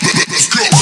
hands.